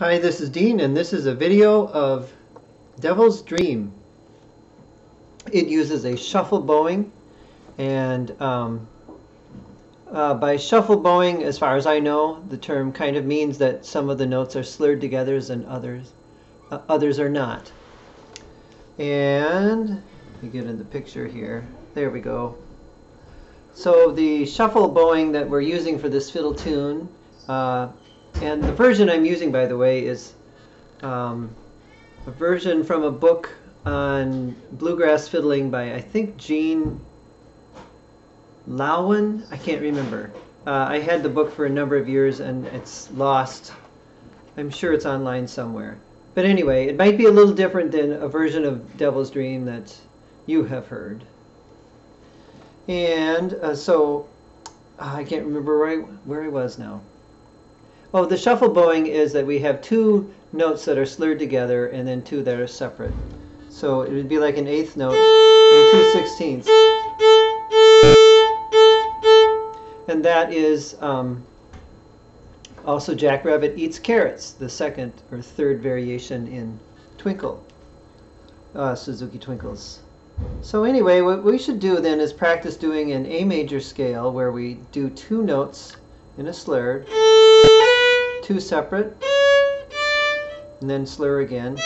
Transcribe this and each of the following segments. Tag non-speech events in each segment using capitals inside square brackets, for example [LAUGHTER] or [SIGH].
Hi, this is Dean, and this is a video of Devil's Dream. It uses a shuffle bowing, and um, uh, by shuffle bowing, as far as I know, the term kind of means that some of the notes are slurred together and others, uh, others are not. And me get in the picture here. There we go. So the shuffle bowing that we're using for this fiddle tune uh, and the version I'm using, by the way, is um, a version from a book on bluegrass fiddling by, I think, Gene Lowen. I can't remember. Uh, I had the book for a number of years and it's lost. I'm sure it's online somewhere. But anyway, it might be a little different than a version of Devil's Dream that you have heard. And uh, so, uh, I can't remember where I, where I was now. Oh, the shuffle bowing is that we have two notes that are slurred together and then two that are separate. So it would be like an eighth note and two sixteenths. And that is um, also Jackrabbit Eats Carrots, the second or third variation in Twinkle, uh, Suzuki Twinkles. So anyway, what we should do then is practice doing an A major scale where we do two notes in a slur two separate, and then slur again.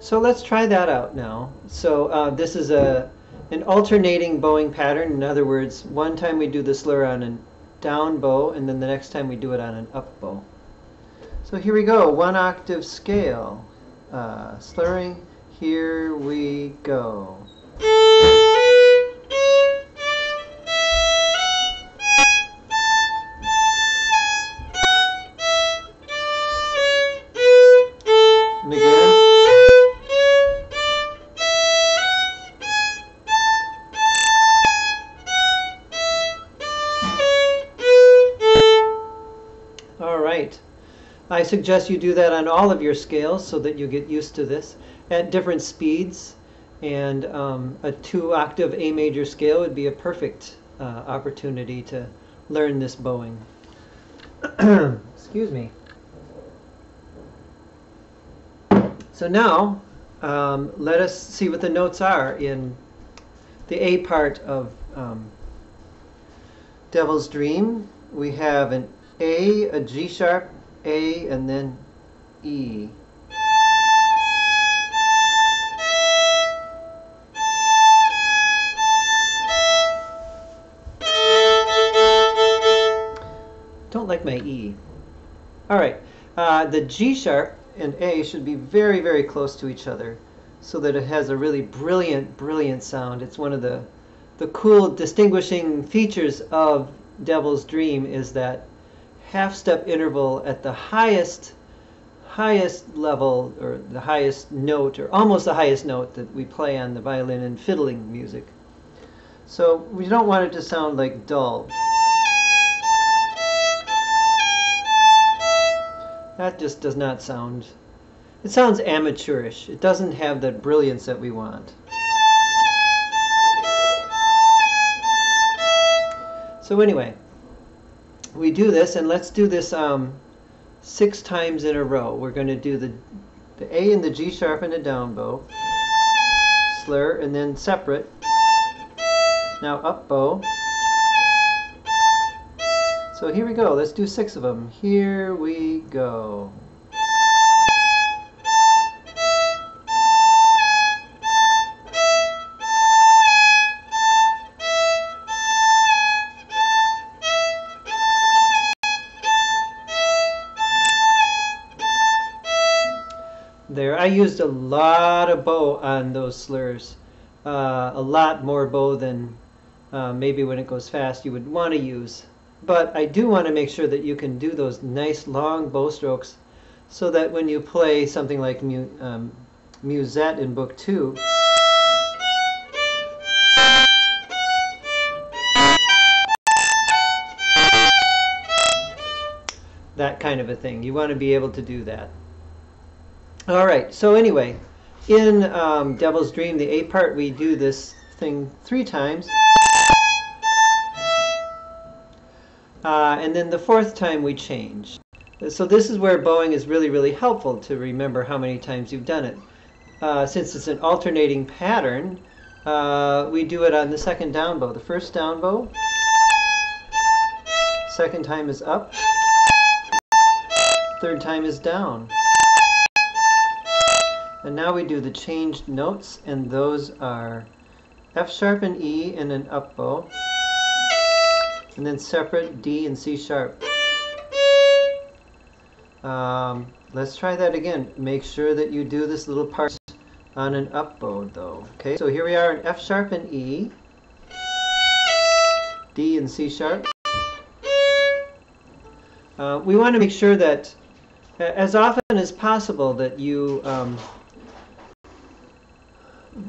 So let's try that out now. So uh, this is a an alternating bowing pattern. In other words, one time we do the slur on a down bow, and then the next time we do it on an up bow. So here we go, one octave scale. Uh, slurring, here we go. I suggest you do that on all of your scales so that you get used to this at different speeds. And um, a two octave A major scale would be a perfect uh, opportunity to learn this bowing. [CLEARS THROAT] Excuse me. So now, um, let us see what the notes are in the A part of um, Devil's Dream. We have an A, a G sharp, a and then E. Don't like my E. All right, uh, the G sharp and A should be very, very close to each other so that it has a really brilliant, brilliant sound. It's one of the, the cool distinguishing features of Devil's Dream is that half step interval at the highest highest level or the highest note or almost the highest note that we play on the violin and fiddling music. So we don't want it to sound like dull. That just does not sound, it sounds amateurish. It doesn't have that brilliance that we want. So anyway, we do this, and let's do this um, six times in a row. We're going to do the, the A and the G sharp and a down bow, slur, and then separate. Now up bow. So here we go. Let's do six of them. Here we go. I used a lot of bow on those slurs. Uh, a lot more bow than uh, maybe when it goes fast you would want to use. But I do want to make sure that you can do those nice long bow strokes so that when you play something like mu um, Musette in Book 2, that kind of a thing. You want to be able to do that. All right, so anyway, in um, Devil's Dream, the A part, we do this thing three times. Uh, and then the fourth time we change. So this is where bowing is really, really helpful to remember how many times you've done it. Uh, since it's an alternating pattern, uh, we do it on the second down bow. The first down bow, second time is up, third time is down. And now we do the changed notes, and those are F sharp and E and an up bow, and then separate D and C sharp. Um, let's try that again. Make sure that you do this little part on an up bow though. Okay, so here we are in F sharp and E, D and C sharp. Uh, we want to make sure that as often as possible that you um,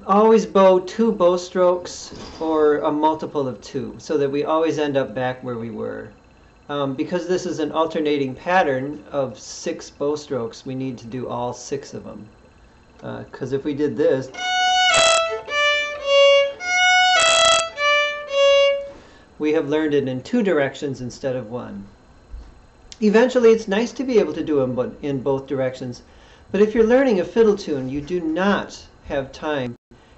always bow two bow strokes or a multiple of two so that we always end up back where we were. Um, because this is an alternating pattern of six bow strokes, we need to do all six of them. Because uh, if we did this, we have learned it in two directions instead of one. Eventually, it's nice to be able to do them in both directions, but if you're learning a fiddle tune, you do not have time,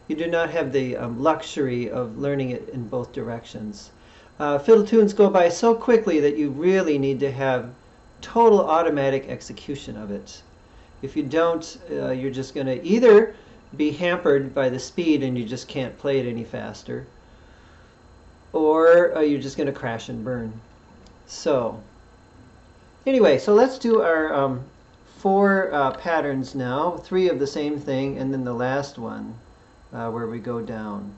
you do not have the um, luxury of learning it in both directions. Uh, fiddle tunes go by so quickly that you really need to have total automatic execution of it. If you don't, uh, you're just going to either be hampered by the speed and you just can't play it any faster, or uh, you're just going to crash and burn. So, anyway, so let's do our um, four uh, patterns now, three of the same thing, and then the last one uh, where we go down,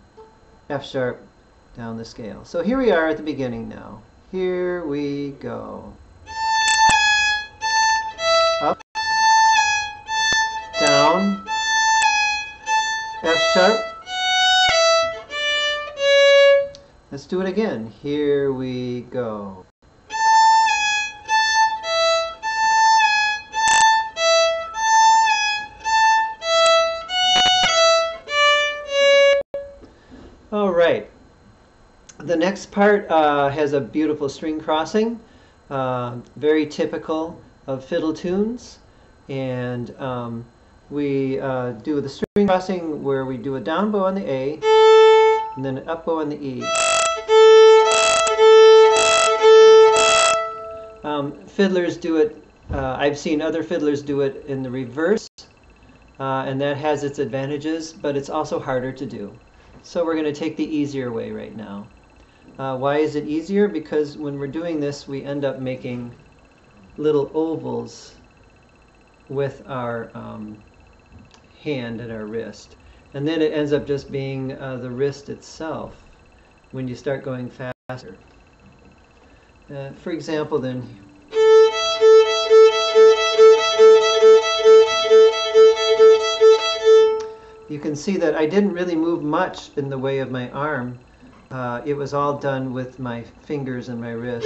F sharp, down the scale. So here we are at the beginning now. Here we go. Up, down, F sharp. Let's do it again. Here we go. The next part uh, has a beautiful string crossing, uh, very typical of fiddle tunes. And um, we uh, do the string crossing where we do a down bow on the A, and then an up bow on the E. Um, fiddlers do it, uh, I've seen other fiddlers do it in the reverse, uh, and that has its advantages, but it's also harder to do. So we're going to take the easier way right now. Uh, why is it easier? Because when we're doing this, we end up making little ovals with our um, hand and our wrist. And then it ends up just being uh, the wrist itself when you start going faster. Uh, for example, then, you can see that I didn't really move much in the way of my arm. Uh, it was all done with my fingers and my wrist.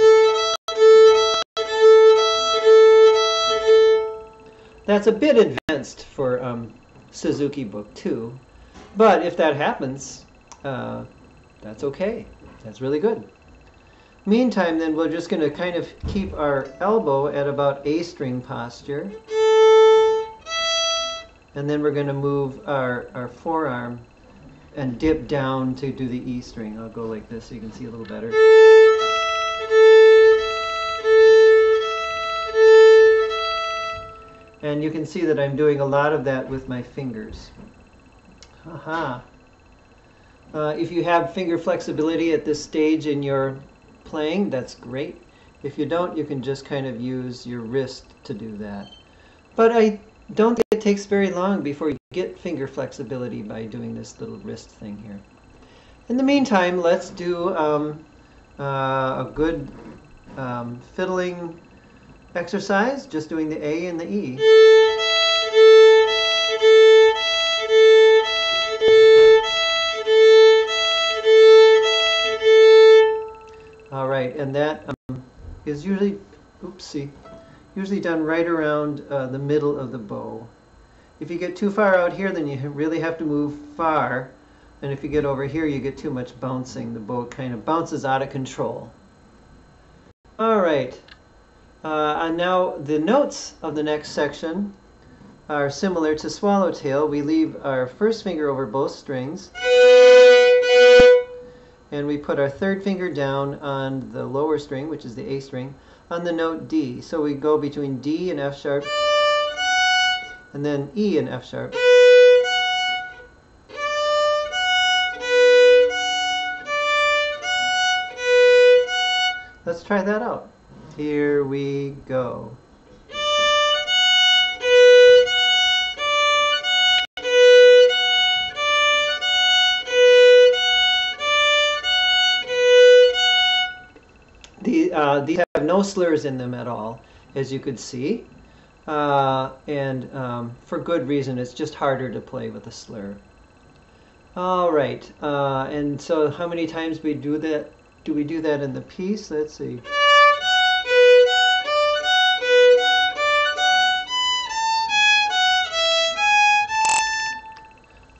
That's a bit advanced for um, Suzuki Book 2, but if that happens, uh, that's okay. That's really good. Meantime, then, we're just going to kind of keep our elbow at about A string posture. And then we're going to move our, our forearm and dip down to do the E string. I'll go like this so you can see a little better. And you can see that I'm doing a lot of that with my fingers. Aha. Uh, if you have finger flexibility at this stage in your playing, that's great. If you don't, you can just kind of use your wrist to do that. But I don't takes very long before you get finger flexibility by doing this little wrist thing here. In the meantime, let's do um, uh, a good um, fiddling exercise, just doing the A and the E. All right, and that um, is usually, oopsie, usually done right around uh, the middle of the bow. If you get too far out here, then you really have to move far. And if you get over here, you get too much bouncing. The boat kind of bounces out of control. All right. Uh, and now the notes of the next section are similar to swallowtail. We leave our first finger over both strings and we put our third finger down on the lower string, which is the A string, on the note D. So we go between D and F sharp and then E and F sharp. Let's try that out. Here we go. The, uh, these have no slurs in them at all, as you could see. Uh, and um, for good reason, it's just harder to play with a slur. All right, uh, and so how many times we do that? Do we do that in the piece? Let's see.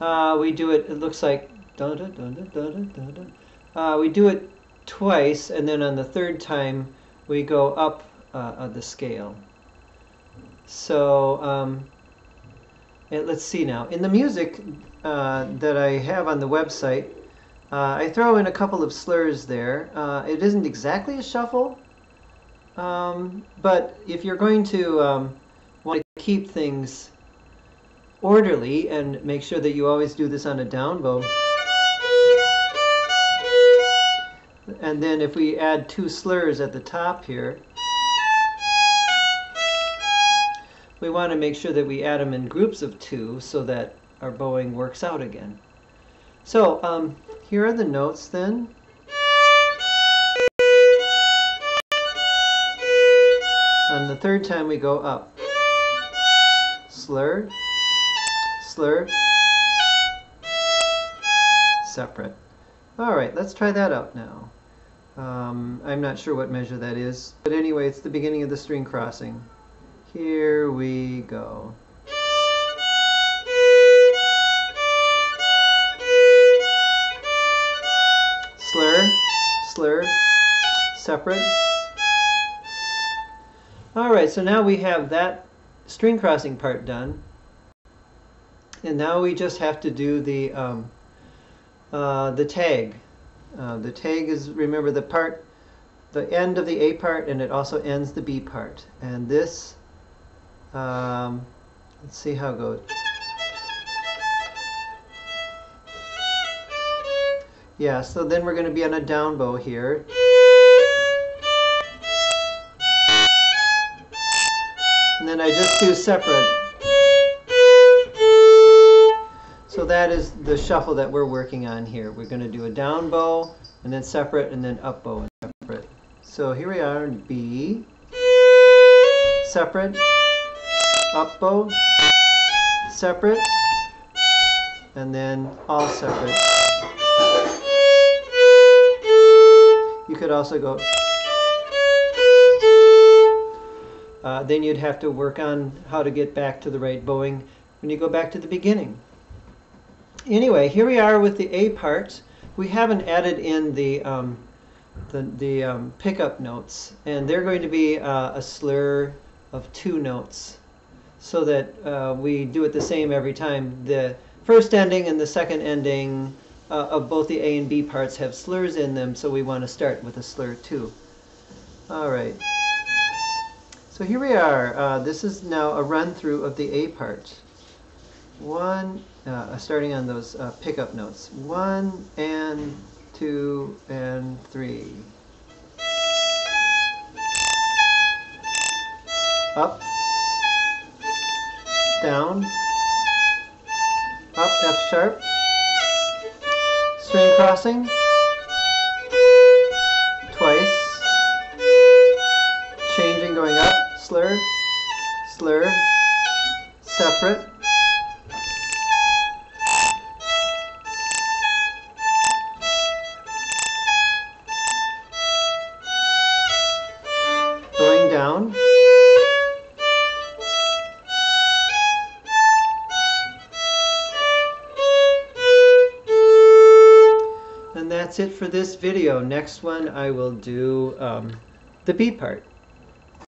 Uh, we do it, it looks like, dun, dun, dun, uh, we do it twice, and then on the third time, we go up uh, the scale. So, um, let's see now. In the music uh, that I have on the website, uh, I throw in a couple of slurs there. Uh, it isn't exactly a shuffle, um, but if you're going to um, want to keep things orderly and make sure that you always do this on a down bow. And then if we add two slurs at the top here, we want to make sure that we add them in groups of two so that our bowing works out again. So um, here are the notes then. On the third time we go up. Slur, slur, separate. All right, let's try that out now. Um, I'm not sure what measure that is, but anyway, it's the beginning of the string crossing. Here we go. Slur, slur, separate. All right, so now we have that string crossing part done. And now we just have to do the, um, uh, the tag. Uh, the tag is, remember, the part, the end of the A part, and it also ends the B part. And this um, let's see how it goes. Yeah, so then we're going to be on a down bow here. And then I just do separate. So that is the shuffle that we're working on here. We're going to do a down bow, and then separate, and then up bow and separate. So here we are in B, separate, up bow, separate, and then all separate. You could also go, uh, then you'd have to work on how to get back to the right bowing when you go back to the beginning. Anyway, here we are with the A part. We haven't added in the um, the, the um, pickup notes, and they're going to be uh, a slur of two notes so that uh, we do it the same every time. The first ending and the second ending uh, of both the A and B parts have slurs in them, so we want to start with a slur too. All right. So here we are. Uh, this is now a run through of the A part. One, uh, starting on those uh, pickup notes. One and two and three. Up down, up, F sharp, string crossing, twice, changing going up, slur, slur, separate, it for this video. Next one I will do um, the B part.